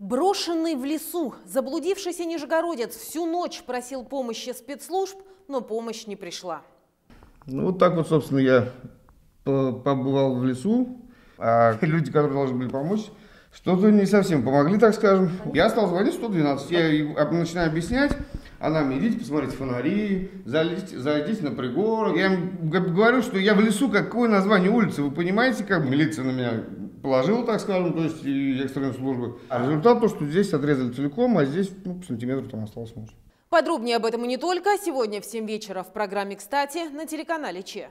Брошенный в лесу, заблудившийся нижегородец всю ночь просил помощи спецслужб, но помощь не пришла. Ну, вот так вот, собственно, я по- побывал в лесу, а люди, которые должны были помочь, что-то не совсем помогли, так скажем. Я стал звонить 112, я начинаю объяснять, она мне, идите, посмотрите фонари, зайдите, зайдите на пригорок. Я им говорю, что я в лесу, какое название улицы, вы понимаете, как милиция на меня положила, так скажем, то есть и экстренные службы. А результат то, что здесь отрезали целиком, а здесь ну, сантиметров там осталось, может. Подробнее об этом и не только сегодня в 7 вечера в программе «Кстати» на телеканале ЧЕ.